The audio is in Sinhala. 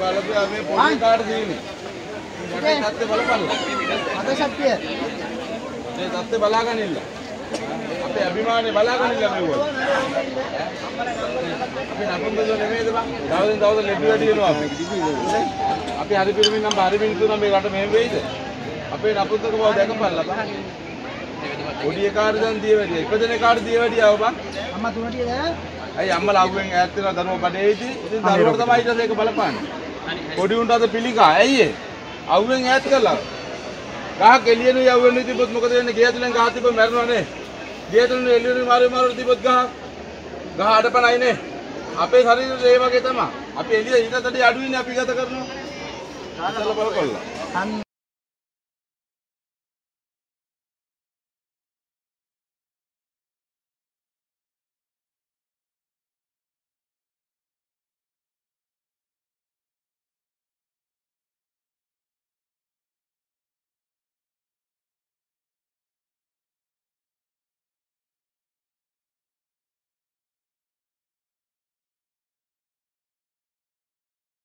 බලපෑ මේ පොඩි කාට තියෙන්නේ. මේ තත්ත්වය බලපල්ලා. අපේ ශක්තිය. මේ තත්ත්වය බලාගනින්න. අපේ අභිමානේ බලාගනින්න මෙව්වා. අපි නපුන්දෝ නෙමෙයිද බං? දවසින් දවස ලෙඩ වැඩි වෙනවා අපි. අපි හරි පිළිමින් නම් හරි මිනිස්සු නම් මේ රට මෙහෙම වෙයිද? අපේ නපුන්දක බව දැකපල්ලා බං. පොඩි එකාට දැන් දිය වැඩි. ඉපදෙන එකාට දිය වැඩි ආව බං. අම්මා තුනටිය දැන් ඇයි අම්මලා අවුවෙන් ඈත් වෙනවා දරුවෝ බඩේ ඉති. ඉතින් දරුවට තමයි ඊට පස්සේ ඒක බලපාන්නේ. පොඩි උන්ට අද පිළිකා. ඇයි ඒ? අවුවෙන් ඈත් කළා. ගහක් එළියෙනු යවුවෙන් තිබ්බොත් මොකද වෙන්නේ? ගේ ඇතුලෙන් ගහ තිබ්බ මැරෙනවනේ. ගේ ඇතුලෙන් එළියෙනු මාරු මාරු තිබ්බොත් ගහ ගහ අඩපණයිනේ. අපේ ශරීරය ඒ වගේ තමයි. අපි එළිය ඊටත් අඩුයිනේ අපි ගත කරනවා. අසල බලකොල්ලා.